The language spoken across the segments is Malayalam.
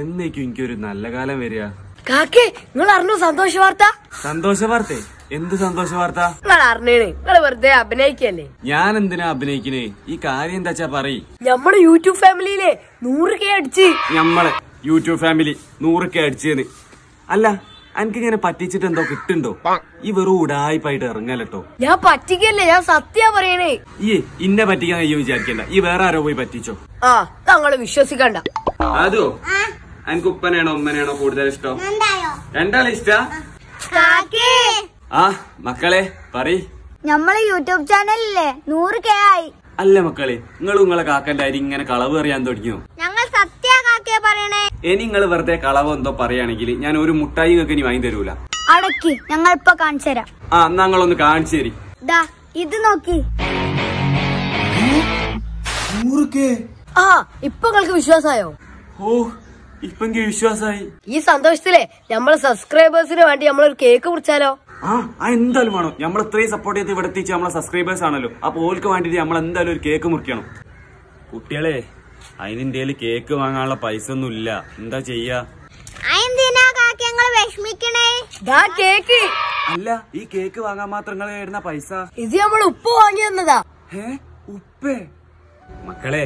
എന്നേക്കും എനിക്കൊരു നല്ല കാലം വരിക. കാക്കേ നിങ്ങൾ അറിഞ്ഞു സന്തോഷ വാർത്ത? സന്തോഷ വാർത്തേ? എന്ത് സന്തോഷ വാർത്ത? വെറുതെ അഭിനയിക്കല്ലേ? ഞാൻ എന്തിനാ അഭിനയിക്കണേ? ഈ കാര്യം എന്താച്ചാ പറയ്. നമ്മുടെ യൂട്യൂബ് ഫാമിലിയിലെ നൂറ് കെ അടിച്ച്. ഞമ്മൾ യൂട്യൂബ് ഫാമിലി നൂറ് കെ അടിച്ചേന്ന്. അല്ല എനിക്ക് ഇങ്ങനെ പറ്റിച്ചിട്ട് എന്തോ കിട്ടുണ്ടോ? ഈ വെറും ഉടായിപ്പായിട്ട് ഇറങ്ങലട്ടോ. ഞാൻ പറ്റിക്കല്ലേ? ഞാൻ സത്യാ പറയണേ. ഈ ഇന്നെ പറ്റിക്കാൻ കഴിയോ വിചാരിക്കണ്ട. ഈ വേറെ ആരോ പോയി പറ്റിച്ചോ. ആ തങ്ങൾ വിശ്വസിക്കണ്ട. അതോ? എനിക്ക് ഉപ്പനാണോ ഉമ്മനാണോ കൂടുതൽ ഇഷ്ടം? രണ്ടാളെ ഇഷ്ട? ആ. മക്കളെ പറയ് നമ്മളെ യൂട്യൂബ് ചാനലില്ലേ? നൂറ് കെ ആയി. അല്ല മക്കളെ നിങ്ങൾ നിങ്ങളെ കാക്കന്റെ അരി ഇങ്ങനെ കളവ് അറിയാൻ തുടങ്ങിയോ? ഞങ്ങൾ സത്യ കാക്കേ പറയണേ. ഇനി നിങ്ങൾ വെറുതെ കളവ് എന്തോ പറയുകയാണെങ്കിൽ ഞാൻ ഒരു മുട്ടായി നിങ്ങൾക്ക് ഇനി വാങ്ങി തരൂല. അടക്കി ഞങ്ങൾ ഇപ്പൊ കാണിച്ചു തരാം. ആ എന്നാ നിങ്ങളൊന്ന് കാണിച്ചു തരി. ദാ ഇത് നോക്കി. ആ ഇപ്പൊ നിങ്ങൾക്ക് വിശ്വാസമായോ? ഓ ഇപ്പൊ എനിക്ക് വിശ്വാസായി. ഈ സന്തോഷത്തിലെ നമ്മളെ സബ്സ്ക്രൈബേഴ്സിന് വേണ്ടി നമ്മളൊരു കേക്ക് കുറിച്ചാലോ ആ ആ എന്തായാലും വേണം. നമ്മൾ ഇത്രയും സപ്പോർട്ട് ചെയ്ത് ഇവിടെ എത്തിച്ച് നമ്മളെ സബ്സ്ക്രൈബേഴ്സ് ആണല്ലോ. അപ്പൊ ഓൾക്ക് വേണ്ടിട്ട് നമ്മൾ എന്തായാലും ഒരു കേക്ക് മുറിക്കണം. കുട്ടികളെ അതിനിന്റെ കേക്ക് വാങ്ങാനുള്ള പൈസ ഒന്നും ഇല്ല എന്താ ചെയ്യാ? എന്തിനാ കാക്ക ഞങ്ങൾ ദാ കേക്ക് അല്ല ഈ കേക്ക് വാങ്ങാൻ മാത്രം ഇടുന്ന പൈസ? ഇത് നമ്മൾ ഉപ്പ് വാങ്ങി തന്നതാ. ഏ ഉപ്പേ. മക്കളെ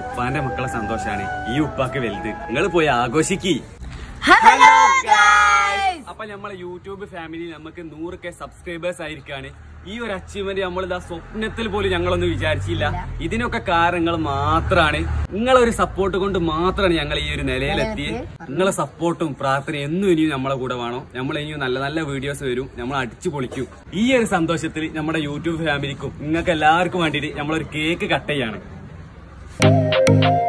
ഉപ്പാന്റെ മക്കളെ സന്തോഷാണ്. ഈ ഉപ്പാക്ക് വലുത്. നിങ്ങൾ പോയി ആഘോഷിക്കി. അപ്പൊ നമ്മളെ യൂട്യൂബ് ഫാമിലി നമുക്ക് നൂറ് കെ സബ്സ്ക്രൈബേഴ്സ് ആയിരിക്കാണ്. ഈ ഒരു അച്ചീവ്മെന്റ് നമ്മൾ ഇതാ സ്വപ്നത്തിൽ പോലും ഞങ്ങളൊന്നും വിചാരിച്ചില്ല. ഇതിനൊക്കെ കാരണങ്ങൾ മാത്രമാണ് നിങ്ങളൊരു സപ്പോർട്ട് കൊണ്ട് മാത്രമാണ് ഞങ്ങൾ ഈ ഒരു നിലയിലെത്തിയത് നിങ്ങളെ സപ്പോർട്ടും പ്രാർത്ഥനയും എന്നും ഇനിയും നമ്മളെ കൂടെ വേണോ. നമ്മൾ ഇനിയും നല്ല നല്ല വീഡിയോസ് വരും. നമ്മൾ അടിച്ചു പൊളിക്കും. ഈ ഒരു സന്തോഷത്തിൽ നമ്മുടെ യൂട്യൂബ് ഫാമിലിക്കും നിങ്ങൾക്ക് എല്ലാവർക്കും വേണ്ടിയിട്ട് നമ്മളൊരു കേക്ക് കട്ട് ചെയ്യാണ്. Thank you.